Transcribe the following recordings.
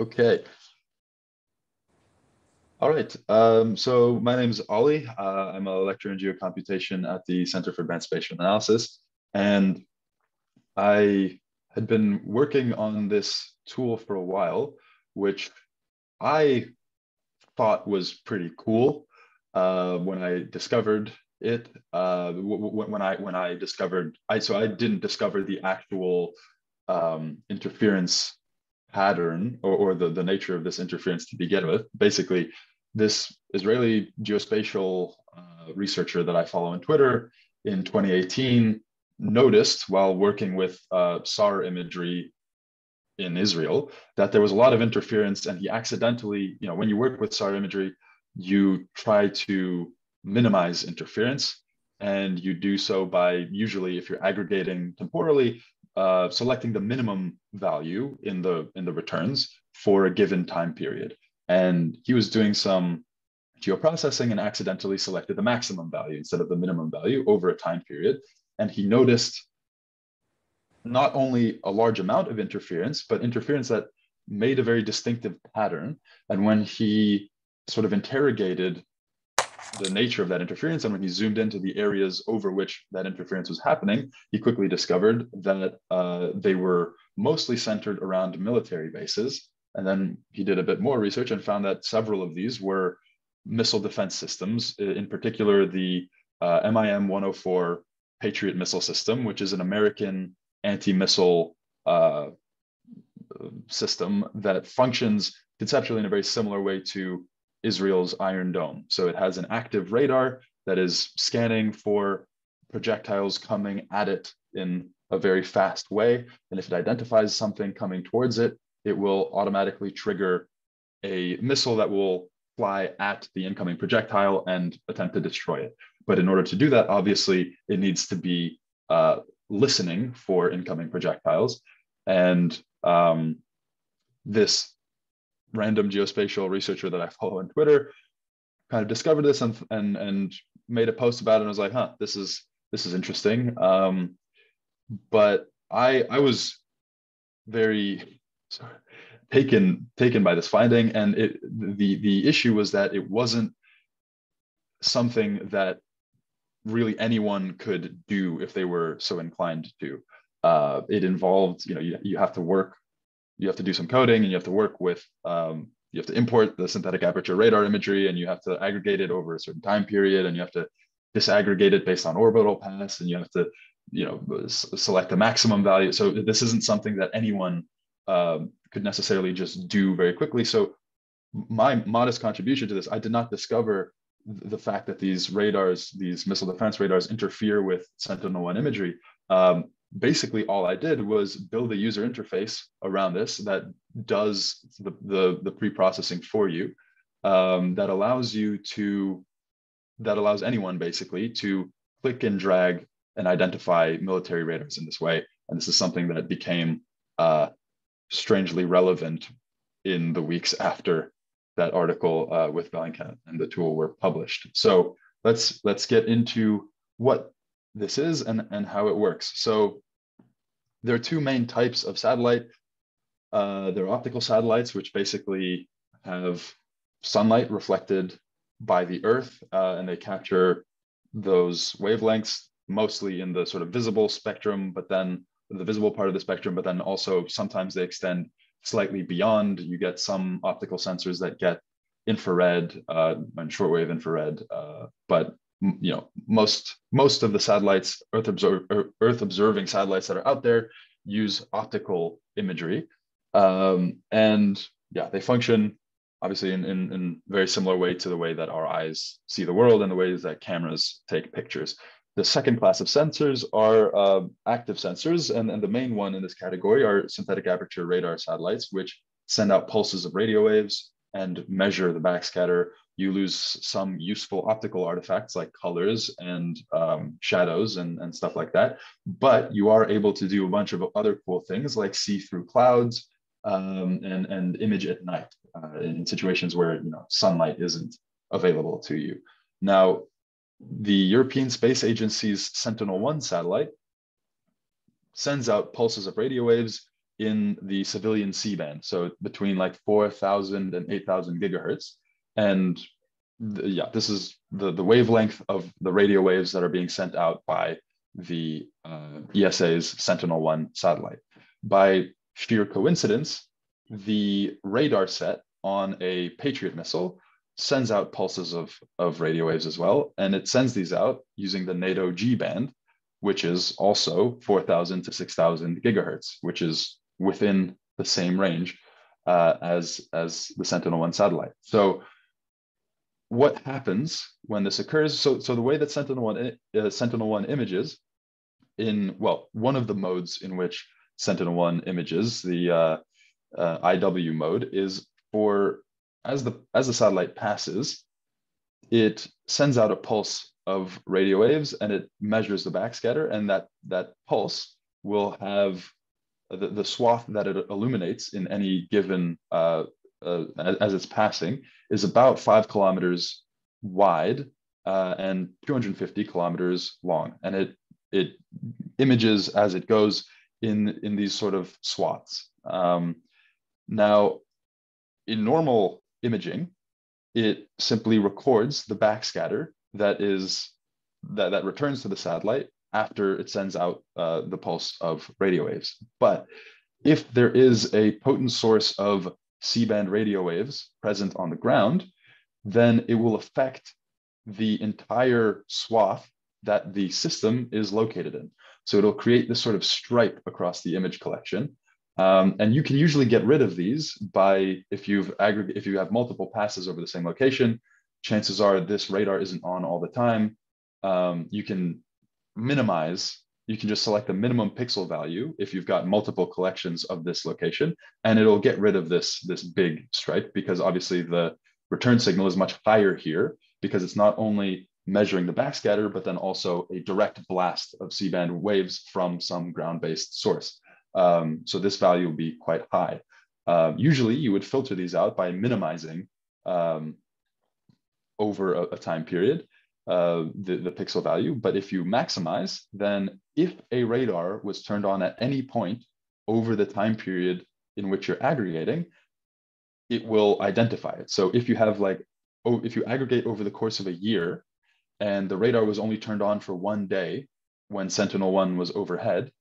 Okay. All right. Um, so my name is Ollie. Uh, I'm a lecturer in geocomputation at the Center for Advanced Spatial Analysis. And I had been working on this tool for a while, which I thought was pretty cool uh, when I discovered it. Uh, when I when I discovered, I so I didn't discover the actual um, interference pattern or, or the, the nature of this interference to begin with. Basically, this Israeli geospatial uh, researcher that I follow on Twitter in 2018 noticed while working with uh, SAR imagery in Israel that there was a lot of interference, and he accidentally, you know, when you work with SAR imagery, you try to minimize interference, and you do so by usually, if you're aggregating temporally, uh, selecting the minimum value in the in the returns for a given time period. And he was doing some geoprocessing and accidentally selected the maximum value instead of the minimum value over a time period. And he noticed not only a large amount of interference, but interference that made a very distinctive pattern. And when he sort of interrogated the nature of that interference, and when he zoomed into the areas over which that interference was happening, he quickly discovered that uh, they were mostly centered around military bases. And then he did a bit more research and found that several of these were missile defense systems, in particular the uh, MIM 104 Patriot missile system, which is an American anti-missile uh, system that functions conceptually in a very similar way to Israel's Iron Dome. So it has an active radar that is scanning for projectiles coming at it in a very fast way. And if it identifies something coming towards it, it will automatically trigger a missile that will fly at the incoming projectile and attempt to destroy it. But in order to do that, obviously, it needs to be uh, listening for incoming projectiles. And um, this random geospatial researcher that I follow on Twitter kind of discovered this and and and made a post about it and was like, huh, this is this is interesting. Um, but I I was very sorry, taken taken by this finding, and it the the issue was that it wasn't something that really anyone could do if they were so inclined to. Uh, it involved, you know, you, you have to work you have to do some coding and you have to work with um, you have to import the synthetic aperture radar imagery and you have to aggregate it over a certain time period and you have to disaggregate it based on orbital paths and you have to you know select the maximum value. So this isn't something that anyone um, could necessarily just do very quickly. So my modest contribution to this i did not discover the fact that these radars these missile defense radars interfere with sentinel-1 imagery. Um, basically all I did was build a user interface around this that does the, the, the pre-processing for you um, that allows you to, that allows anyone basically to click and drag and identify military radars in this way. And this is something that became uh, strangely relevant in the weeks after that article uh, with Bellingcat and the tool were published. So let's let's get into what this is and, and how it works. So there are two main types of satellite. Uh, there are optical satellites, which basically have sunlight reflected by the Earth, uh, and they capture those wavelengths mostly in the sort of visible spectrum, but then the visible part of the spectrum, but then also sometimes they extend slightly beyond. You get some optical sensors that get infrared uh, and shortwave infrared, uh, but you know most most of the satellites earth, observe, earth observing satellites that are out there use optical imagery. Um, and yeah they function obviously in, in, in very similar way to the way that our eyes see the world and the ways that cameras take pictures. The second class of sensors are uh, active sensors and, and the main one in this category are synthetic aperture radar satellites which send out pulses of radio waves and measure the backscatter you lose some useful optical artifacts like colors and um, shadows and, and stuff like that. But you are able to do a bunch of other cool things like see through clouds um, and, and image at night uh, in situations where you know sunlight isn't available to you. Now, the European Space Agency's Sentinel-1 satellite sends out pulses of radio waves in the civilian C-band, so between like 4,000 and 8,000 gigahertz. And the, yeah, this is the, the wavelength of the radio waves that are being sent out by the uh, ESA's Sentinel-1 satellite. By sheer coincidence, the radar set on a Patriot missile sends out pulses of, of radio waves as well. And it sends these out using the NATO G band, which is also 4,000 to 6,000 gigahertz, which is within the same range uh, as, as the Sentinel-1 satellite. So what happens when this occurs? So, so the way that Sentinel-1 uh, Sentinel-1 images in, well, one of the modes in which Sentinel-1 images, the uh, uh, IW mode, is for as the as the satellite passes, it sends out a pulse of radio waves and it measures the backscatter, and that that pulse will have the, the swath that it illuminates in any given uh, uh, as it's passing is about five kilometers wide uh, and 250 kilometers long, and it it images as it goes in in these sort of swaths. Um, now, in normal imaging, it simply records the backscatter that is that, that returns to the satellite after it sends out uh, the pulse of radio waves. But if there is a potent source of C-band radio waves present on the ground, then it will affect the entire swath that the system is located in. So it'll create this sort of stripe across the image collection um, and you can usually get rid of these by if you've aggregate if you have multiple passes over the same location, chances are this radar isn't on all the time. Um, you can minimize, you can just select the minimum pixel value if you've got multiple collections of this location, and it'll get rid of this, this big stripe because obviously the return signal is much higher here because it's not only measuring the backscatter, but then also a direct blast of C-band waves from some ground-based source. Um, so this value will be quite high. Uh, usually you would filter these out by minimizing um, over a, a, time period uh, the, the pixel value. But if you maximize, then if a radar was turned on at any point over the time period in which you're aggregating, it will identify it. So if you have like, oh, if you aggregate over the course of a year and the radar was only turned on for one day when Sentinel-1 was overhead,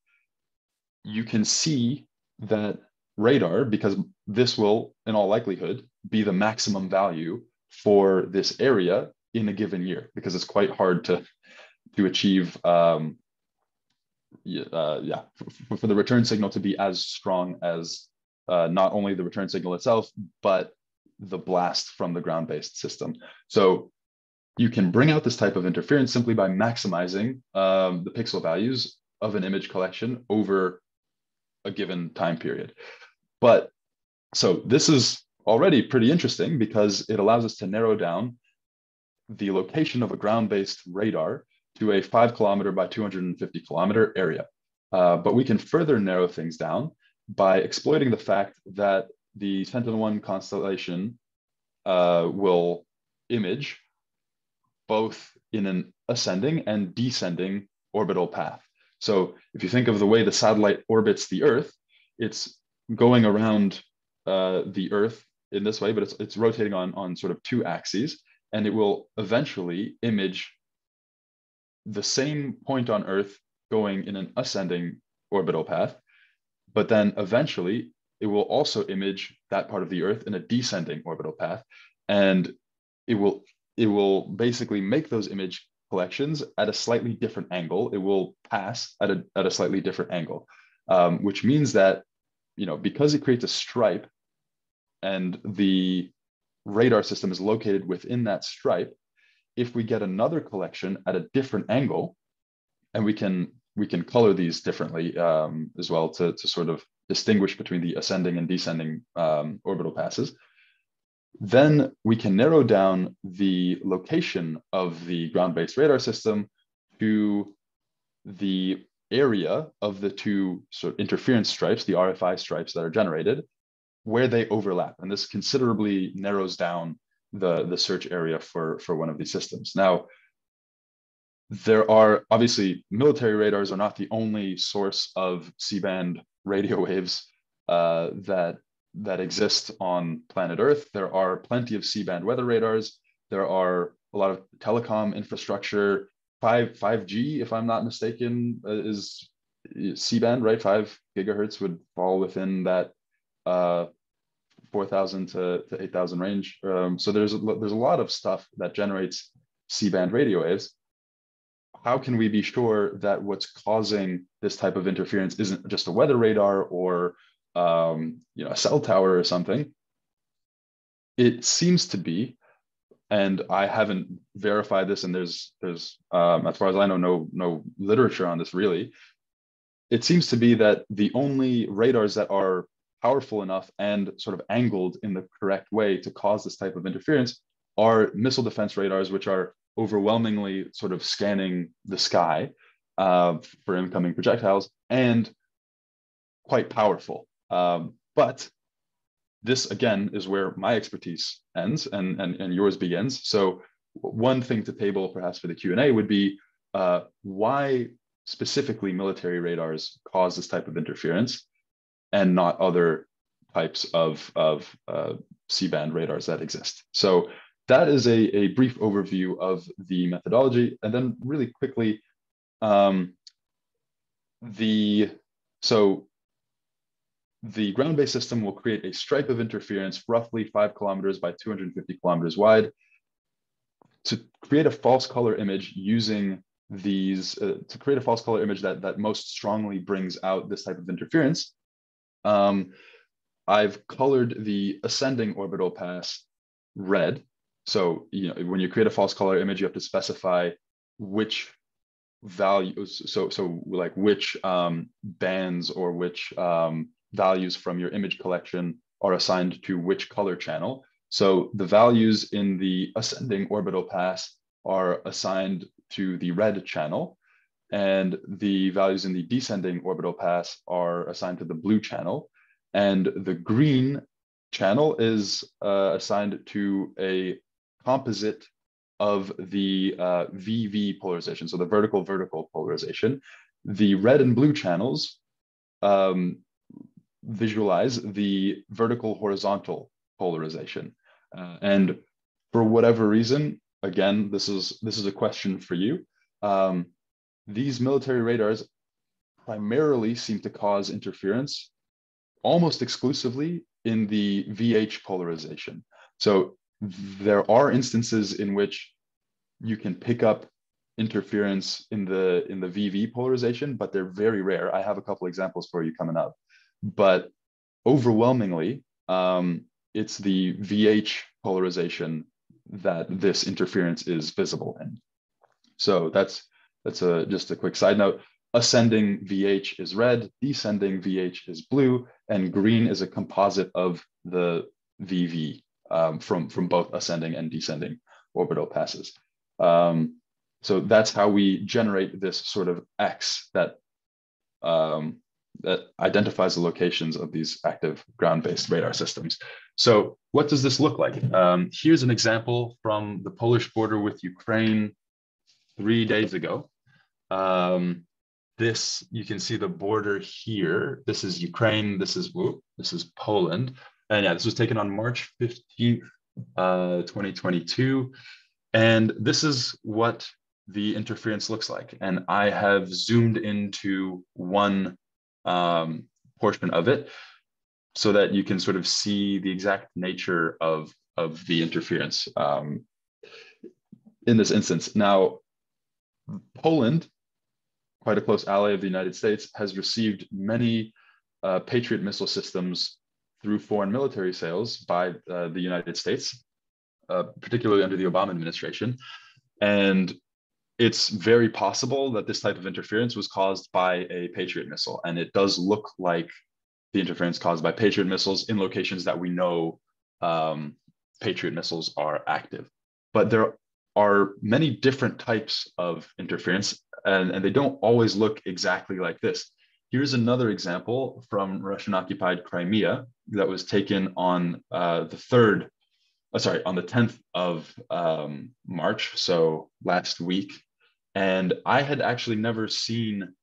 you can see that radar because this will, in all likelihood, be the maximum value for this area in a given year because it's quite hard to to achieve um, uh, yeah for, for, the return signal to be as strong as uh, not only the return signal itself but the blast from the ground-based system so you can bring out this type of interference simply by maximizing um, the pixel values of an image collection over a given time period. But so this is already pretty interesting because it allows us to narrow down the location of a ground-based radar to a five kilometer by 250 kilometer area. Uh, but we can further narrow things down by exploiting the fact that the Sentinel-1 constellation uh, will image both in an ascending and descending orbital path. So if you think of the way the satellite orbits the Earth, it's going around uh, the Earth in this way, but it's, it's rotating on, on sort of two axes, and it will eventually image the same point on Earth going in an ascending orbital path, but then eventually it will also image that part of the Earth in a descending orbital path, and it will it will basically make those image collections at a slightly different angle. It will pass at a, at a slightly different angle, um, which means that, you know, because it creates a stripe and the radar system is located within that stripe, if we get another collection at a different angle, and we can we can color these differently um, as well to, to sort of distinguish between the ascending and descending um, orbital passes, then we can narrow down the location of the ground-based radar system to the area of the two sort of interference stripes, the RFI stripes that are generated, where they overlap. And this considerably narrows down the, the search area for, for one of these systems. Now, there are obviously military radars are not the only source of C-band radio waves uh, that that exist on planet Earth. There are plenty of C-band weather radars. There are a lot of telecom infrastructure. Five 5G, if I'm not mistaken, uh, is C-band, right? Five gigahertz would fall within that uh, 4,000 to, to 8,000 range. Um, so there's a, there's a lot of stuff that generates C-band radio waves. How can we be sure that what's causing this type of interference isn't just a weather radar or um, you know a cell tower or something? It seems to be, and I haven't verified this, and there's there's um, as far as I know no no literature on this really. It seems to be that the only radars that are powerful enough and sort of angled in the correct way to cause this type of interference are missile defense radars, which are overwhelmingly sort of scanning the sky uh, for incoming projectiles and quite powerful. Um, but this again is where my expertise ends and, and, and yours begins. So one thing to table perhaps for the Q&A would be uh, why specifically military radars cause this type of interference and not other types of, of uh, C-band radars that exist. So that is a, a brief overview of the methodology. And then really quickly, um, the so the ground-based system will create a stripe of interference roughly five kilometers by 250 kilometers wide to create a false color image using these, uh, to create a false color image that, that most strongly brings out this type of interference, um, I've colored the ascending orbital pass red. So you know when you create a false color image, you have to specify which values. So so like which um, bands or which um, values from your image collection are assigned to which color channel. So the values in the ascending orbital pass are assigned to the red channel and the values in the descending orbital pass are assigned to the blue channel. And the green channel is uh, assigned to a composite of the uh, VV polarization, so the vertical vertical polarization. The red and blue channels um, visualize the vertical horizontal polarization. Uh, and for whatever reason, again, this is this is a question for you. Um, these military radars primarily seem to cause interference almost exclusively in the VH polarization. So there are instances in which you can pick up interference in the in the VV polarization, but they're very rare. I have a couple examples for you coming up, but overwhelmingly, um, it's the VH polarization that this interference is visible in. So that's that's a just a quick side note. Ascending VH is red, descending VH is blue, and green is a composite of the VV um, from, from both ascending and descending orbital passes. Um, so that's how we generate this sort of X that um, that identifies the locations of these active ground-based radar systems. So what does this look like? Um, here's an example from the Polish border with Ukraine three days ago. Um, this, you can see the border here. This is Ukraine, this is, whoop, this is Poland. And yeah, this was taken on March 15th, uh, 2022. And this is what the interference looks like. And I have zoomed into one um, portion of it so that you can sort of see the exact nature of, of the interference um, in this instance. Now, Poland, quite a close ally of the United States, has received many uh, Patriot missile systems through foreign military sales by uh, the United States, uh, particularly under the Obama administration. And it's very possible that this type of interference was caused by a Patriot missile. And it does look like the interference caused by Patriot missiles in locations that we know um, Patriot missiles are active. But there are many different types of interference, and, and they don't always look exactly like this. Here's another example from Russian occupied Crimea that was taken on uh, the 3rd, uh, sorry, on the 10th of um, March, so last week. And I had actually never seen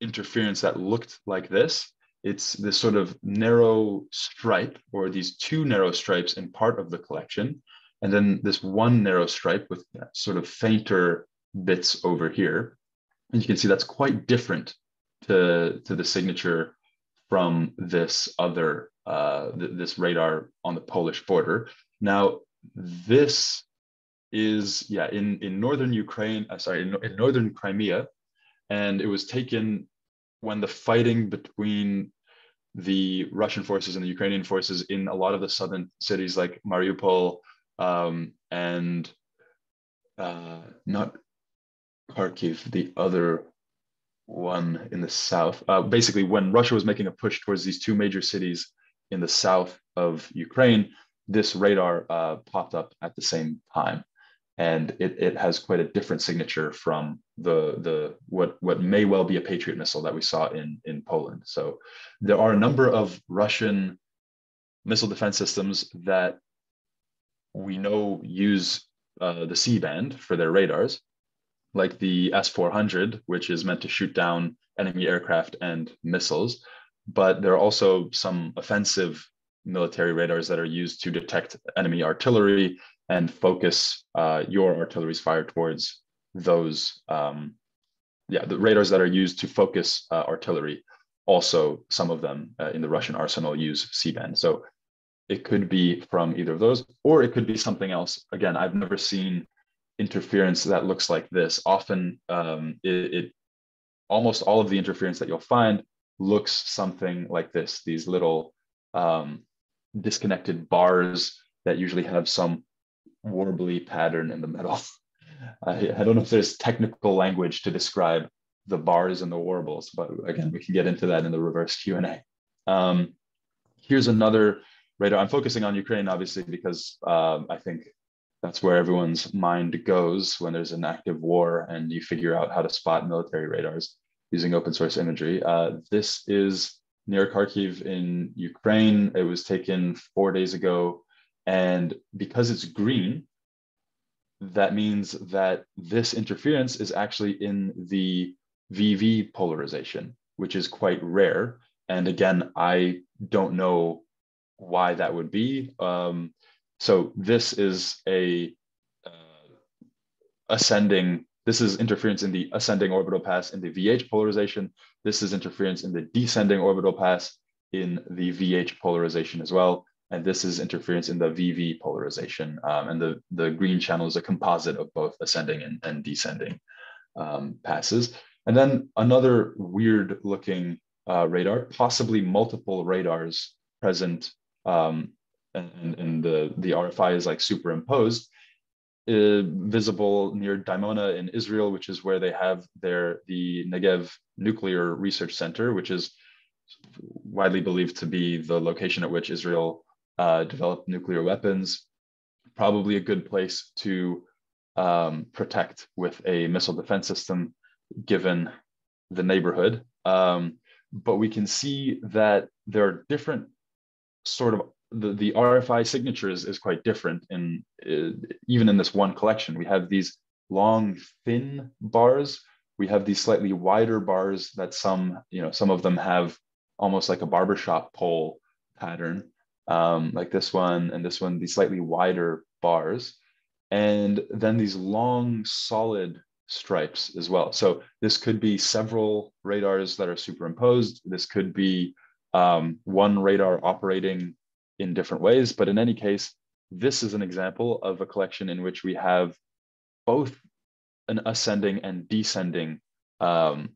interference that looked like this. it's this sort of narrow stripe or these two narrow stripes in part of the collection, and then this one narrow stripe with sort of fainter bits over here. And you can see that's quite different to, to the signature from this other, uh, th this radar on the Polish border. Now, this is, yeah, in, in northern Ukraine, uh, sorry, in, in northern Crimea, and it was taken when the fighting between the Russian forces and the Ukrainian forces in a lot of the southern cities like Mariupol um, and uh, not Kharkiv, the other one in the south. Uh, basically, when Russia was making a push towards these two major cities in the south of Ukraine, this radar uh, popped up at the same time. And it, it has quite a different signature from the, the what, what may well be a Patriot missile that we saw in, in Poland. So there are a number of Russian missile defense systems that we know use uh, the C band for their radars, like the S 400, which is meant to shoot down enemy aircraft and missiles. But there are also some offensive military radars that are used to detect enemy artillery and focus uh, your artillery's fire towards those. Um, yeah, the radars that are used to focus uh, artillery. Also, some of them uh, in the Russian arsenal use C band. So it could be from either of those, or it could be something else. Again, I've never seen interference that looks like this. Often um, it, it, almost all of the interference that you'll find looks something like this, these little um, disconnected bars that usually have some warbly pattern in the middle. I, I don't know if there's technical language to describe the bars and the warbles, but again, we can get into that in the reverse Q&A. Um, here's another radar. I'm focusing on Ukraine, obviously, because um, I think that's where everyone's mind goes when there's an active war and you figure out how to spot military radars using open source imagery. Uh, this is near Kharkiv in Ukraine. It was taken four days ago. And because it's green, that means that this interference is actually in the VV polarization, which is quite rare. And again, I don't know why that would be. Um, so this is a uh, ascending, this is interference in the ascending orbital pass in the VH polarization. This is interference in the descending orbital pass in the VH polarization as well. And this is interference in the VV polarization. Um, and the, the green channel is a composite of both ascending and, and descending um, passes. And then another weird looking uh, radar, possibly multiple radars present um, and, and the, the RFI is like superimposed, uh, visible near Dimona in Israel, which is where they have their the Negev Nuclear Research Center, which is widely believed to be the location at which Israel uh, developed nuclear weapons. Probably a good place to um, protect with a missile defense system, given the neighborhood. Um, but we can see that there are different sort of the, the RFI signature is, is quite different in uh, even in this one collection. We have these long, thin bars. We have these slightly wider bars that some, you know, some of them have almost like a barbershop pole pattern, um, like this one and this one, these slightly wider bars. And then these long, solid stripes as well. So this could be several radars that are superimposed. This could be um, one radar operating in different ways. But in any case, this is an example of a collection in which we have both an ascending and descending. Um,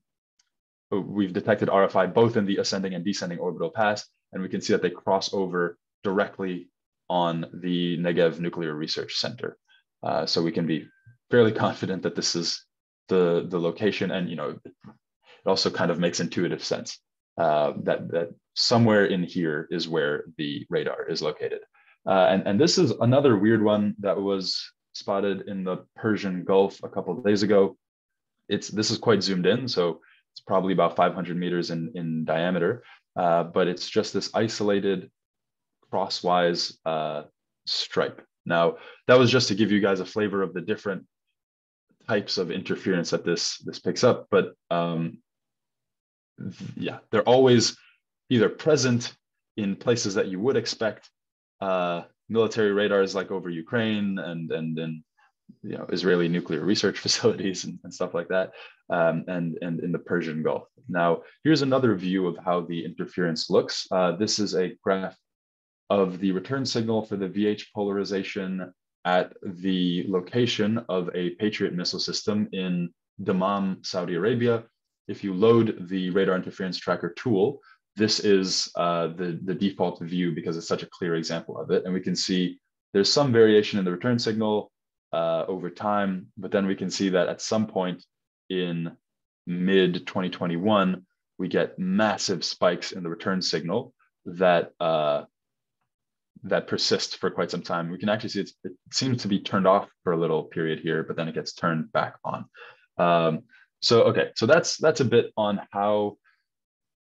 we've detected RFI both in the ascending and descending orbital pass, and we can see that they cross over directly on the Negev Nuclear Research Center. Uh, so we can be fairly confident that this is the, the location, and you know, it also kind of makes intuitive sense uh, that, that somewhere in here is where the radar is located. Uh, and, and this is another weird one that was spotted in the Persian Gulf a couple of days ago. It's This is quite zoomed in, so it's probably about 500 meters in, in diameter, uh, but it's just this isolated crosswise uh, stripe. Now, that was just to give you guys a flavor of the different types of interference that this, this picks up, but um, yeah, they're always either present in places that you would expect uh, military radars like over Ukraine and and in you know Israeli nuclear research facilities and, and stuff like that, um, and and in the Persian Gulf. Now here's another view of how the interference looks. Uh, this is a graph of the return signal for the VH polarization at the location of a Patriot missile system in Dammam, Saudi Arabia. If you load the radar interference tracker tool, this is uh, the, the default view because it's such a clear example of it. And we can see there's some variation in the return signal uh, over time, but then we can see that at some point in mid 2021, we get massive spikes in the return signal that uh, that persists for quite some time. We can actually see it seems to be turned off for a little period here, but then it gets turned back on. Um, so okay, so that's that's a bit on how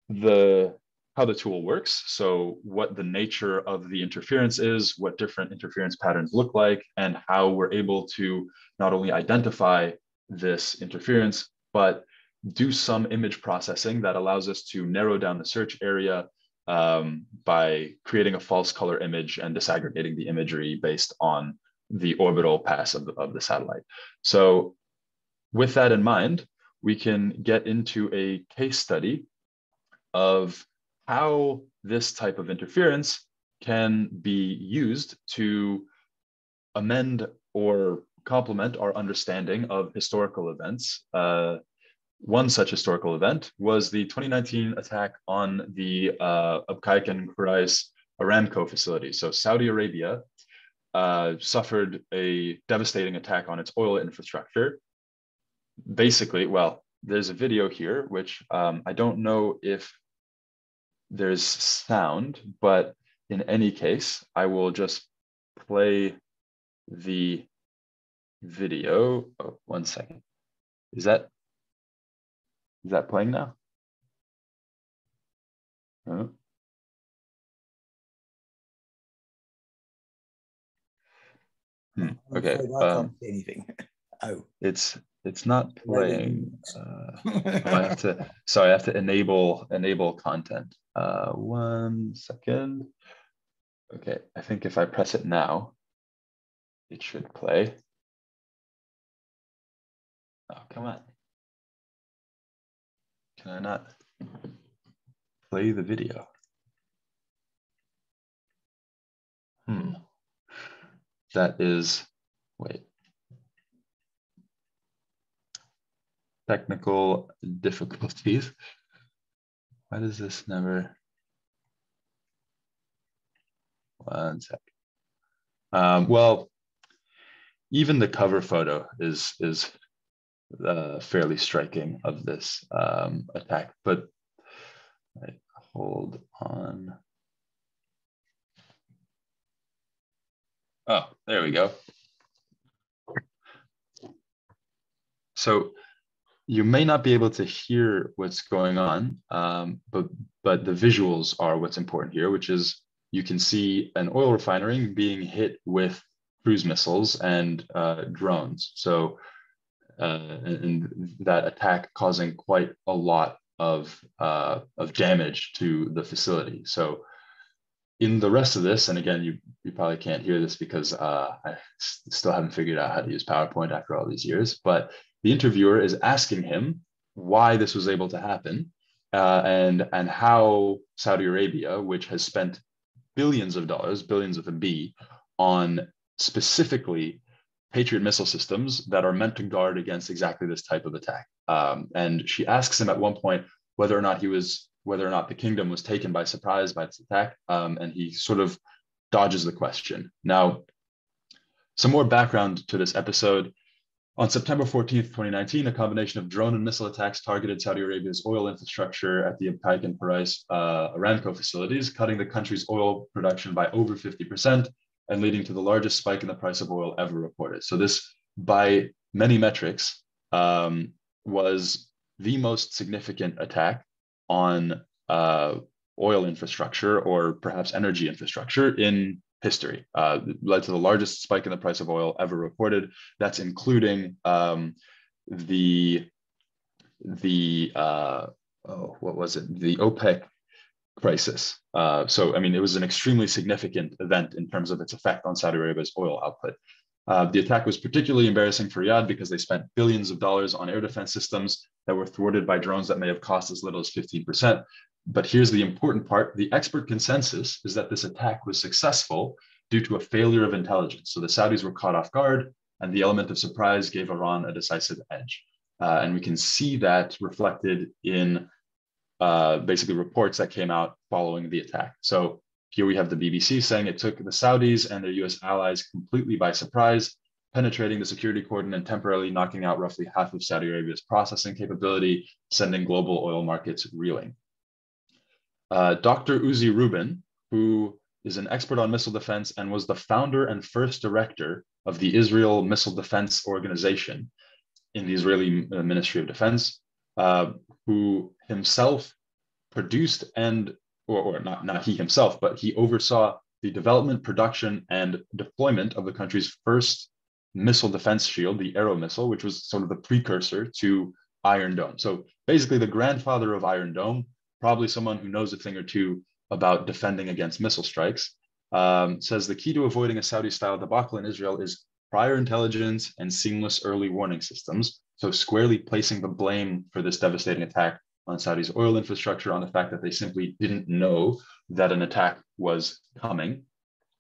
the how the tool works. So what the nature of the interference is, what different interference patterns look like, and how we're able to not only identify this interference, but do some image processing that allows us to narrow down the search area um, by creating a false color image and disaggregating the imagery based on the orbital pass of the, of the satellite. So with that in mind, we can get into a case study of how this type of interference can be used to amend or complement our understanding of historical events uh, one such historical event was the 2019 attack on the uh, Abqaiq and Khurais Aramco facility. So Saudi Arabia uh, suffered a devastating attack on its oil infrastructure. Basically, well, there's a video here, which um, I don't know if there's sound, but in any case, I will just play the video. Oh, one second. Is that is that playing now? Hmm, okay. Um, anything. oh. It's it's not playing. Uh, I have to. Sorry, I have to enable enable content. Uh, one second. Okay, I think if I press it now, it should play. Oh, come on. Can I not play the video? Hmm. That is, wait. Technical difficulties. Why does this never? One sec. Um, well, even the cover photo is is uh, fairly striking of this um, attack. But right, hold on. Oh, there we go. So you may not be able to hear what's going on, um, but but the visuals are what's important here, which is you can see an oil refinery being hit with cruise missiles and uh, drones. So uh, and that attack causing quite a lot of, uh, of damage to the facility. So in the rest of this, and again, you, you probably can't hear this because uh, I still haven't figured out how to use PowerPoint after all these years, but the interviewer is asking him why this was able to happen uh, and, and how Saudi Arabia, which has spent billions of dollars, billions of a B, on specifically Patriot missile systems that are meant to guard against exactly this type of attack. Um, and she asks him at one point whether or not he was, whether or not the kingdom was taken by surprise by this attack. Um, and he sort of dodges the question. Now, some more background to this episode. On September 14th, 2019, a combination of drone and missile attacks targeted Saudi Arabia's oil infrastructure at the Abqaiq and Khurais uh, Aramco facilities, cutting the country's oil production by over 50% and leading to the largest spike in the price of oil ever reported. So this, by many metrics, um, was the most significant attack on uh, oil infrastructure or perhaps energy infrastructure in history. Uh, led to the largest spike in the price of oil ever reported. That's including um, the the uh, oh, what was it? The OPEC crisis. Uh, so, I mean, it was an extremely significant event in terms of its effect on Saudi Arabia's oil output. Uh, the attack was particularly embarrassing for Riyadh because they spent billions of dollars on air defense systems that were thwarted by drones that may have cost as little as 15%. But here's the important part the expert consensus is that this attack was successful due to a failure of intelligence. So the Saudis were caught off guard, and the element of surprise gave Iran a decisive edge. Uh, and we can see that reflected in uh, basically reports that came out following the attack. So here we have the BBC saying it took the Saudis and their US allies completely by surprise, penetrating the security cordon and temporarily knocking out roughly half of Saudi Arabia's processing capability, sending global oil markets reeling. Uh, Dr. Uzi Rubin, who is an expert on missile defense and was the founder and first director of the Israel Missile Defense Organization in the Israeli uh, Ministry of Defense, uh, who himself produced and, or, or not, not he himself, but he oversaw the development, production, and deployment of the country's first missile defense shield, the Arrow missile, which was sort of the precursor to Iron Dome. So basically, the grandfather of Iron Dome, probably someone who knows a thing or two about defending against missile strikes, um, says the key to avoiding a Saudi style debacle in Israel is prior intelligence and seamless early warning systems. So, squarely placing the blame for this devastating attack on Saudi's oil infrastructure on the fact that they simply didn't know that an attack was coming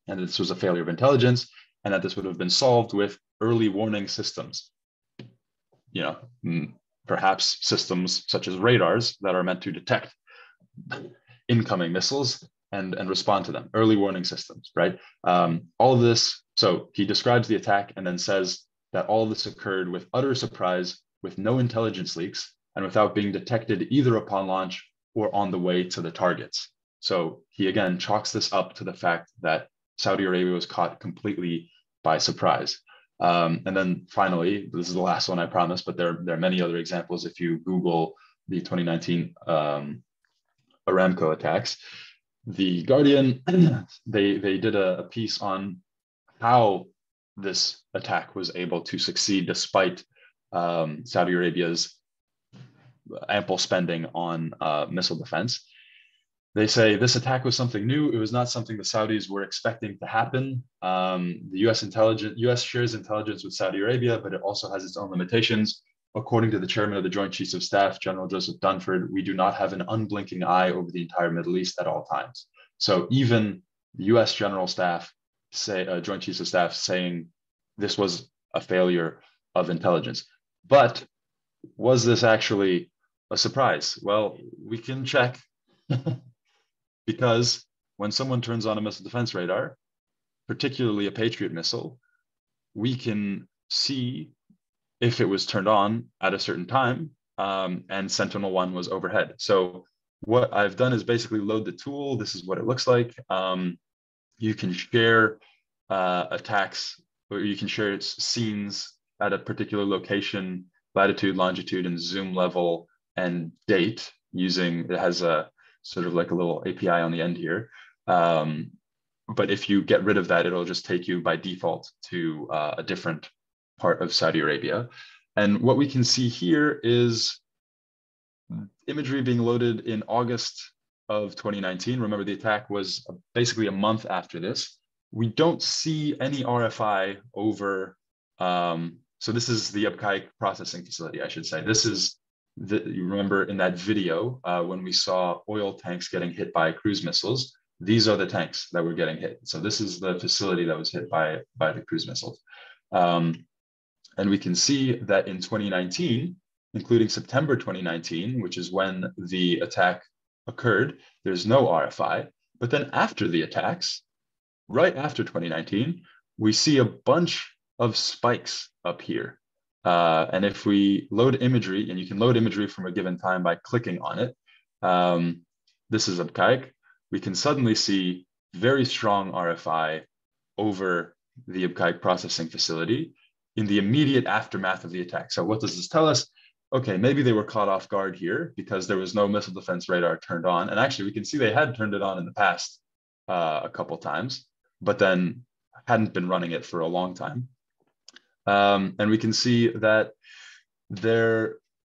and this was a failure of intelligence and that this would have been solved with early warning systems. You know, perhaps systems such as radars that are meant to detect incoming missiles and, and respond to them, early warning systems, right? Um, all of this, so he describes the attack and then says that all this occurred with utter surprise, with no intelligence leaks, and without being detected either upon launch or on the way to the targets. So he again chalks this up to the fact that Saudi Arabia was caught completely by surprise. Um, and then finally, this is the last one I promise, but there, there are many other examples. If you Google the 2019 um, Aramco attacks, the Guardian, they, they did a, a piece on how this attack was able to succeed despite um, Saudi Arabia's ample spending on uh, missile defense. They say this attack was something new. It was not something the Saudis were expecting to happen. Um, the U.S. intelligence, U.S. shares intelligence with Saudi Arabia, but it also has its own limitations. According to the chairman of the Joint Chiefs of Staff, General Joseph Dunford, we do not have an unblinking eye over the entire Middle East at all times. So even the U.S. General Staff, say uh, Joint Chiefs of Staff, saying this was a failure of intelligence. But was this actually a surprise? Well, we can check because when someone turns on a missile defense radar, particularly a Patriot missile, we can see if it was turned on at a certain time um, and Sentinel-1 was overhead. So what I've done is basically load the tool. This is what it looks like. Um, you can share uh, attacks or you can share its scenes at a particular location, latitude, longitude, and zoom level and date using, it has a sort of like a little API on the end here. Um, but if you get rid of that, it'll just take you by default to uh, a different part of Saudi Arabia. And what we can see here is imagery being loaded in August of 2019. Remember, the attack was basically a month after this. We don't see any RFI over. Um, so this is the Abqaiq processing facility, I should say. This is the, you remember in that video uh, when we saw oil tanks getting hit by cruise missiles. These are the tanks that were getting hit. So this is the facility that was hit by by the cruise missiles. Um, and we can see that in 2019, including September 2019, which is when the attack occurred, there's no RFI. But then after the attacks, right after 2019, we see a bunch of spikes up here. Uh, and if we load imagery, and you can load imagery from a given time by clicking on it, um, this is Abqaiq, we can suddenly see very strong RFI over the Abqaiq processing facility in the immediate aftermath of the attack. So what does this tell us? Okay, maybe they were caught off guard here because there was no missile defense radar turned on. And actually, we can see they had turned it on in the past uh, a couple times, but then hadn't been running it for a long time. Um, and we can see that they're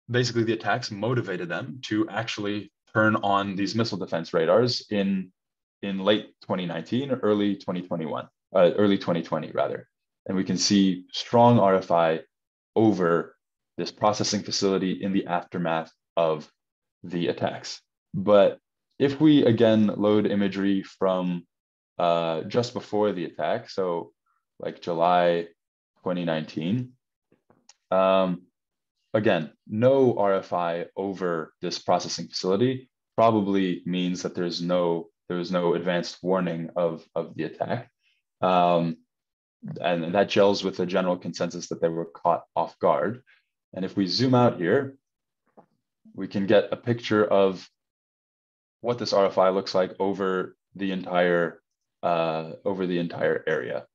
basically the attacks motivated them to actually turn on these missile defense radars in in late 2019, early 2021, uh, early 2020 rather, and we can see strong RFI over this processing facility in the aftermath of the attacks. But if we again load imagery from uh, just before the attack, so like July 2019, um, again, no RFI over this processing facility probably means that there's no there was no advanced warning of of the attack, um, and that gels with the general consensus that they were caught off guard. And if we zoom out here, we can get a picture of what this RFI looks like over the entire uh, over the entire area,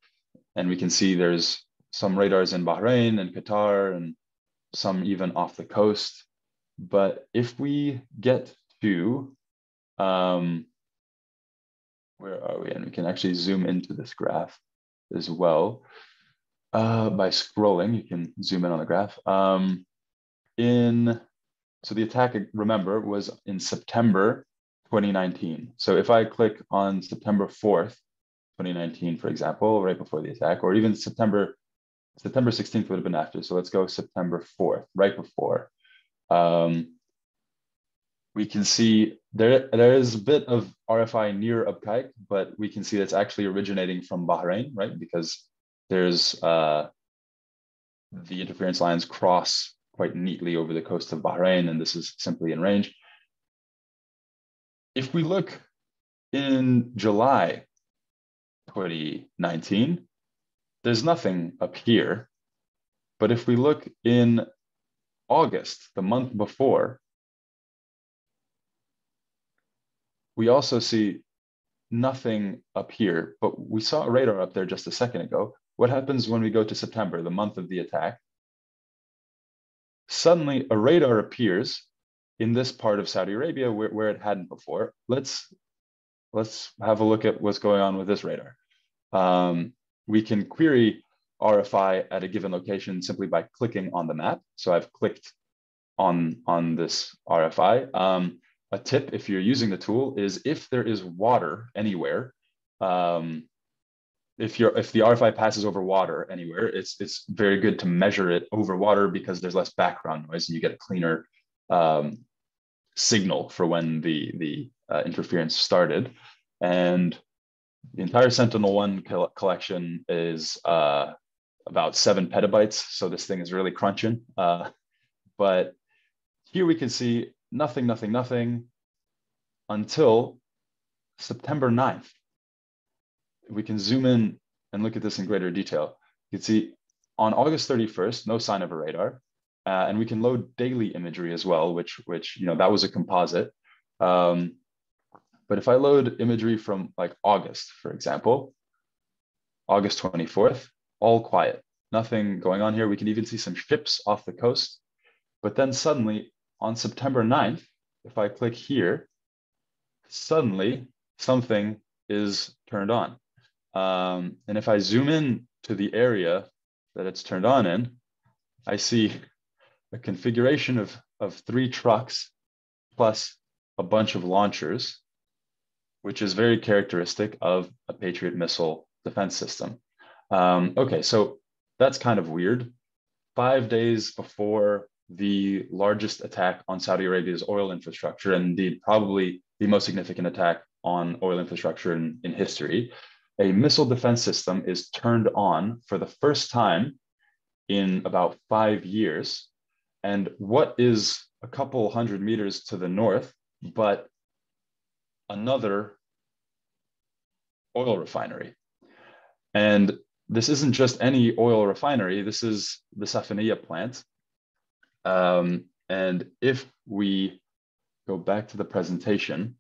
and we can see there's some radars in Bahrain and Qatar and some even off the coast. But if we get to, um, where are we? And we can actually zoom into this graph as well. Uh, by scrolling, you can zoom in on the graph. Um, in, so the attack, remember, was in September 2019. So if I click on September 4th, 2019, for example, right before the attack, or even September September 16th would have been after. So let's go September 4th, right before. Um, we can see there, there is a bit of RFI near Abqaiq, but we can see that's actually originating from Bahrain, right? Because there's uh, the interference lines cross quite neatly over the coast of Bahrain, and this is simply in range. If we look in July 2019, there's nothing up here. But if we look in August, the month before, we also see nothing up here, but we saw a radar up there just a second ago. What happens when we go to September, the month of the attack? Suddenly a radar appears in this part of Saudi Arabia where, where it hadn't before. Let's, let's have a look at what's going on with this radar. Um, we can query RFI at a given location simply by clicking on the map. So I've clicked on, on this RFI. Um, a tip if you're using the tool is if there is water anywhere, um, if you're if the RFI passes over water anywhere, it's it's very good to measure it over water because there's less background noise and you get a cleaner um, signal for when the the uh, interference started. And the entire Sentinel-1 collection is uh, about seven petabytes. So this thing is really crunching. Uh, but here we can see nothing, nothing, nothing until September 9th. We can zoom in and look at this in greater detail. You can see on August 31st, no sign of a radar. Uh, and we can load daily imagery as well, which, which you know, that was a composite. Um, but if I load imagery from like August, for example, August 24th, all quiet, nothing going on here. We can even see some ships off the coast. But then suddenly on September 9th, if I click here, suddenly something is turned on. Um, and if I zoom in to the area that it's turned on in, I see a configuration of, of three trucks plus a bunch of launchers which is very characteristic of a Patriot missile defense system. Um, okay, so that's kind of weird. Five days before the largest attack on Saudi Arabia's oil infrastructure, and indeed probably the most significant attack on oil infrastructure in, in history, a missile defense system is turned on for the first time in about five years. And what is a couple hundred meters to the north, but another oil refinery. And this isn't just any oil refinery, this is the Safaniya plant. Um, and if we go back to the presentation,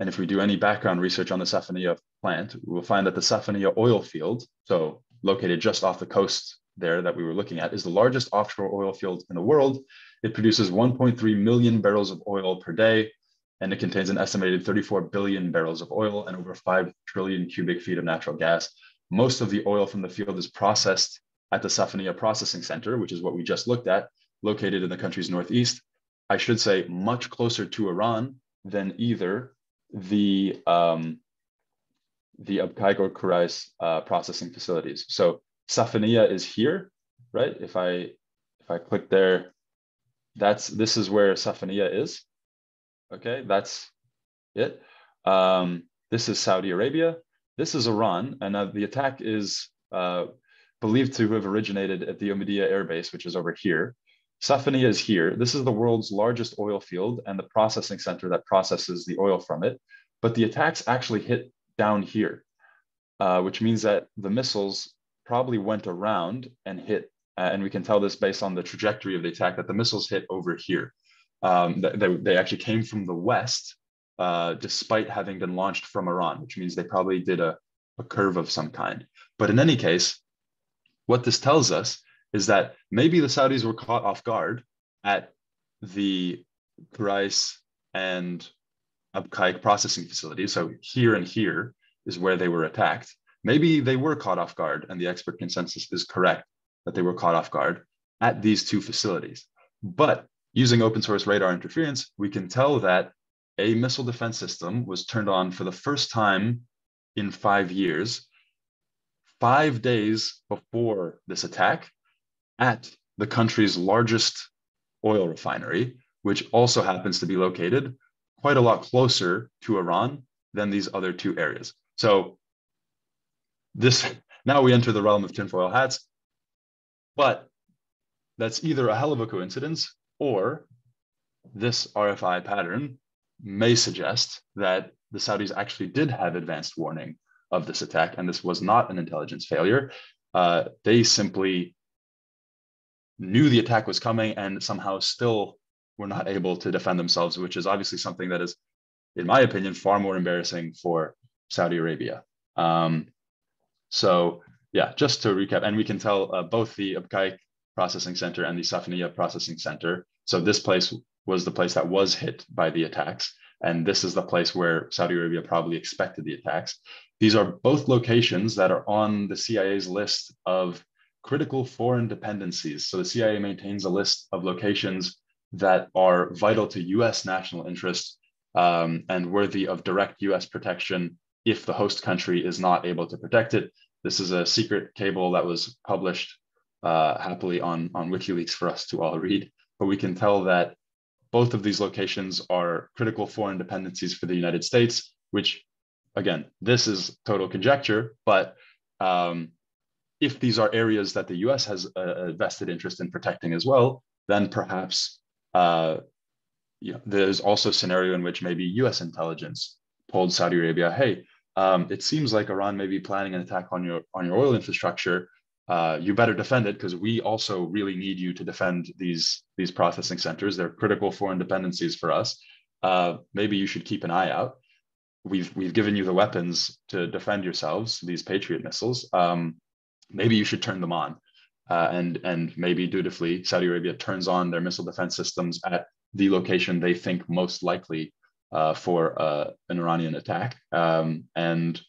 and if we do any background research on the Safaniya plant, we'll find that the Safaniya oil field, so located just off the coast there that we were looking at, is the largest offshore oil field in the world. It produces 1.3 million barrels of oil per day, and it contains an estimated 34 billion barrels of oil and over 5 trillion cubic feet of natural gas. Most of the oil from the field is processed at the Safaniya Processing Center, which is what we just looked at, located in the country's northeast. I should say much closer to Iran than either the um, the Abqaiq or Qurais uh, processing facilities. So Safaniya is here, right? If I if I click there, that's this is where Safaniya is. Okay, that's it. Um, this is Saudi Arabia. This is Iran, and uh, the attack is uh, believed to have originated at the Omidiyeh Air Base, which is over here. Safaniya is here. This is the world's largest oil field and the processing center that processes the oil from it. But the attacks actually hit down here, uh, which means that the missiles probably went around and hit. Uh, and we can tell this based on the trajectory of the attack that the missiles hit over here. Um, they, they actually came from the west, uh, despite having been launched from Iran, which means they probably did a, a curve of some kind. But in any case, what this tells us is that maybe the Saudis were caught off guard at the Qurais and Abqaiq processing facilities. So here and here is where they were attacked. Maybe they were caught off guard, and the expert consensus is correct that they were caught off guard at these two facilities. But using open source radar interference, we can tell that a missile defense system was turned on for the first time in five years, five days before this attack, at the country's largest oil refinery, which also happens to be located quite a lot closer to Iran than these other two areas. So this now we enter the realm of tinfoil hats, but that's either a hell of a coincidence or this RFI pattern may suggest that the Saudis actually did have advanced warning of this attack, and this was not an intelligence failure. Uh, they simply knew the attack was coming and somehow still were not able to defend themselves, which is obviously something that is, in my opinion, far more embarrassing for Saudi Arabia. Um, so yeah, just to recap, and we can tell uh, both the Abqaiq processing center and the Safaniya processing center. So this place was the place that was hit by the attacks. And this is the place where Saudi Arabia probably expected the attacks. These are both locations that are on the CIA's list of critical foreign dependencies. So the CIA maintains a list of locations that are vital to US national interest um, and worthy of direct US protection if the host country is not able to protect it. This is a secret cable that was published uh, happily on, on WikiLeaks for us to all read, but we can tell that both of these locations are critical foreign dependencies for the United States, which again, this is total conjecture, but um, if these are areas that the US has a, vested interest in protecting as well, then perhaps uh, you know, there's also a scenario in which maybe US intelligence told Saudi Arabia, hey, um, it seems like Iran may be planning an attack on your on your oil infrastructure. Uh, you better defend it because we also really need you to defend these these processing centers. They're critical foreign dependencies for us. Uh, maybe you should keep an eye out. We've we've given you the weapons to defend yourselves, these Patriot missiles. Um, maybe you should turn them on. Uh, and, and maybe dutifully, Saudi Arabia turns on their missile defense systems at the location they think most likely uh, for uh, an Iranian attack. Um, and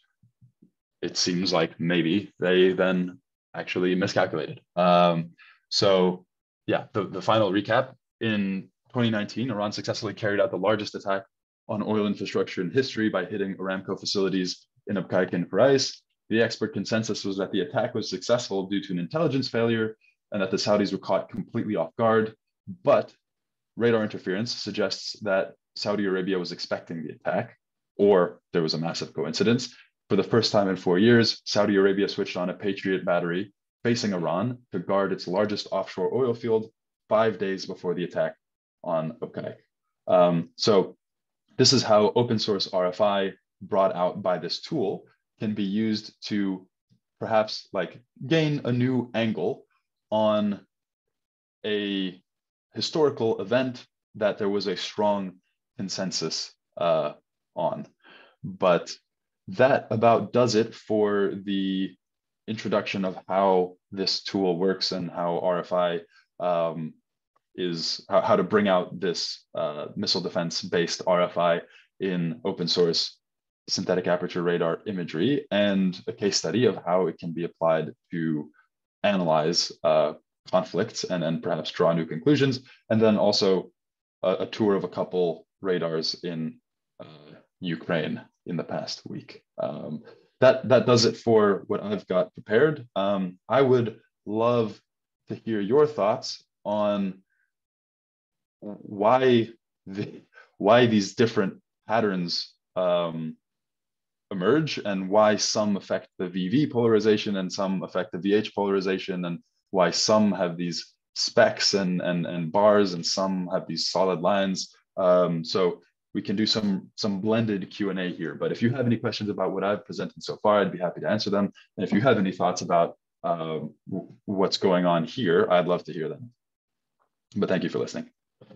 it seems like maybe they then actually miscalculated. Um, so, yeah, the, the final recap in 2019, Iran successfully carried out the largest attack on oil infrastructure in history by hitting Aramco facilities in Abqaiq and Qurais. The expert consensus was that the attack was successful due to an intelligence failure and that the Saudis were caught completely off guard. But radar interference suggests that Saudi Arabia was expecting the attack, or there was a massive coincidence. For the first time in four years, Saudi Arabia switched on a Patriot battery facing Iran to guard its largest offshore oil field five days before the attack on Abqaiq. Um, so this is how open source RFI brought out by this tool can be used to perhaps like gain a new angle on a historical event that there was a strong consensus uh, on. But that about does it for the introduction of how this tool works and how RFI um, is, how, how, to bring out this uh, missile defense based RFI in open source synthetic aperture radar imagery and a case study of how it can be applied to analyze uh, conflicts and then perhaps draw new conclusions. And then also a, a, tour of a couple radars in uh, Ukraine in the past week. Um, that that does it for what I've got prepared. Um, I would love to hear your thoughts on why the, why these different patterns um, emerge and why some affect the VV polarization and some affect the VH polarization and why some have these specks and and and bars and some have these solid lines. Um, so we can do some some blended Q&A here. But if you have any questions about what I've presented so far, I'd be happy to answer them. And if you have any thoughts about uh, what's going on here, I'd love to hear them. But thank you for listening.